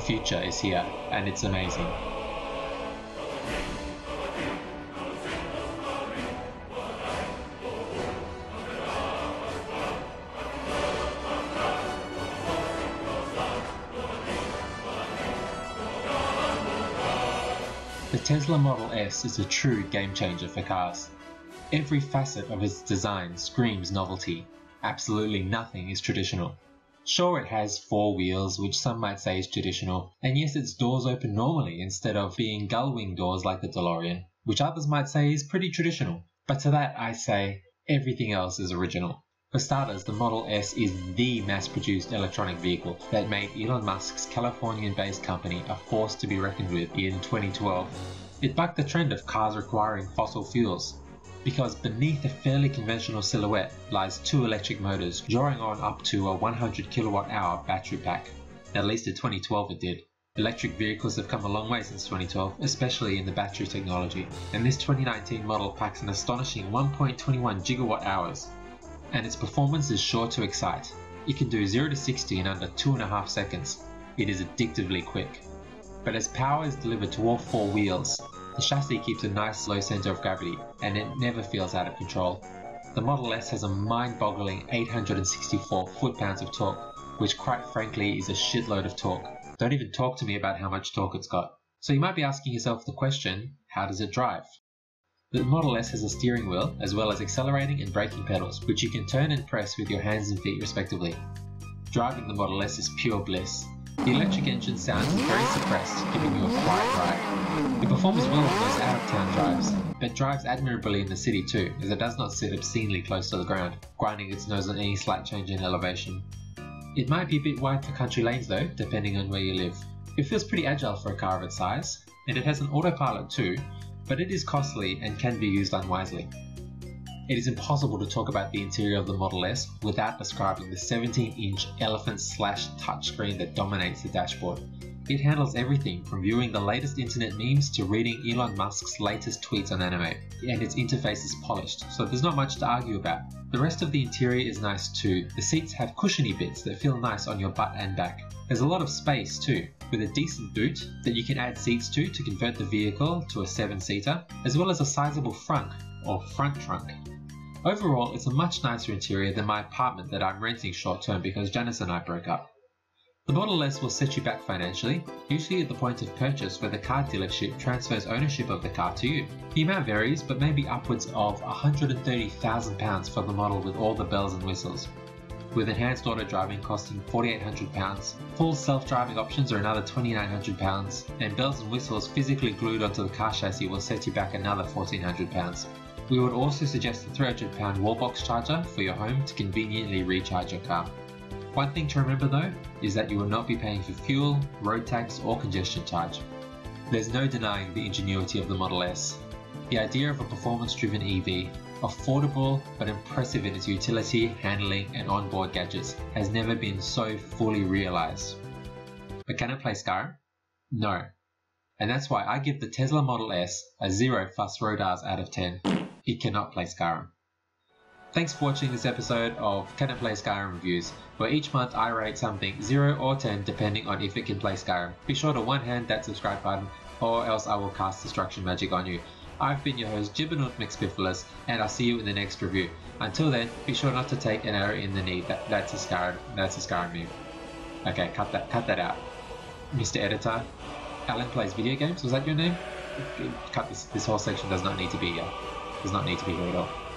future is here and it's amazing. The Tesla Model S is a true game changer for cars. Every facet of its design screams novelty. Absolutely nothing is traditional. Sure, it has four wheels, which some might say is traditional, and yes, its doors open normally instead of being gull wing doors like the DeLorean, which others might say is pretty traditional. But to that I say, everything else is original. For starters, the Model S is the mass-produced electronic vehicle that made Elon Musk's Californian-based company a force to be reckoned with in 2012. It bucked the trend of cars requiring fossil fuels, because beneath a fairly conventional silhouette lies two electric motors drawing on up to a 100 kilowatt hour battery pack. At least in 2012 it did. Electric vehicles have come a long way since 2012, especially in the battery technology, and this 2019 model packs an astonishing 1.21 gigawatt hours, and its performance is sure to excite. It can do 0 to 60 in under 2.5 seconds. It is addictively quick. But as power is delivered to all four wheels, the chassis keeps a nice low center of gravity and it never feels out of control. The Model S has a mind-boggling 864 foot-pounds of torque, which quite frankly is a shitload of torque. Don't even talk to me about how much torque it's got. So you might be asking yourself the question, how does it drive? The Model S has a steering wheel as well as accelerating and braking pedals, which you can turn and press with your hands and feet respectively. Driving the Model S is pure bliss. The electric engine sounds very suppressed, giving you a quiet ride. It performs well on those out-of-town drives, but drives admirably in the city too, as it does not sit obscenely close to the ground, grinding its nose on any slight change in elevation. It might be a bit wide for country lanes though, depending on where you live. It feels pretty agile for a car of its size, and it has an autopilot too, but it is costly and can be used unwisely. It is impossible to talk about the interior of the Model S without describing the 17-inch elephant slash touchscreen that dominates the dashboard. It handles everything from viewing the latest internet memes to reading Elon Musk's latest tweets on anime, and its interface is polished, so there's not much to argue about. The rest of the interior is nice too. The seats have cushiony bits that feel nice on your butt and back. There's a lot of space too, with a decent boot that you can add seats to to convert the vehicle to a 7-seater, as well as a sizable frunk, or front trunk, Overall, it's a much nicer interior than my apartment that I'm renting short term because Janice and I broke up. The Model S will set you back financially, usually at the point of purchase where the car dealership transfers ownership of the car to you. The amount varies, but maybe upwards of £130,000 for the model with all the bells and whistles. With enhanced auto driving costing £4,800, full self-driving options are another £2,900, and bells and whistles physically glued onto the car chassis will set you back another £1,400. We would also suggest a 300 pound wallbox charger for your home to conveniently recharge your car. One thing to remember though is that you will not be paying for fuel, road tax or congestion charge. There's no denying the ingenuity of the Model S. The idea of a performance driven EV, affordable but impressive in its utility, handling and onboard gadgets has never been so fully realized. But can it play Skyrim? No. And that's why I give the Tesla Model S a 0 Fus Ro Dahs out of 10 it cannot play Skyrim. Thanks for watching this episode of Can It Play Skyrim Reviews, where each month I rate something 0 or 10 depending on if it can play Skyrim. Be sure to one hand that subscribe button or else I will cast destruction magic on you. I've been your host Jibbernoot McSpiffless and I'll see you in the next review. Until then, be sure not to take an arrow in the knee. That, that's a Skyrim that's a Skyrim move. Okay, cut that cut that out. Mr. Editor, Alan plays video games, was that your name? Cut this this whole section does not need to be here does not need to be here at all.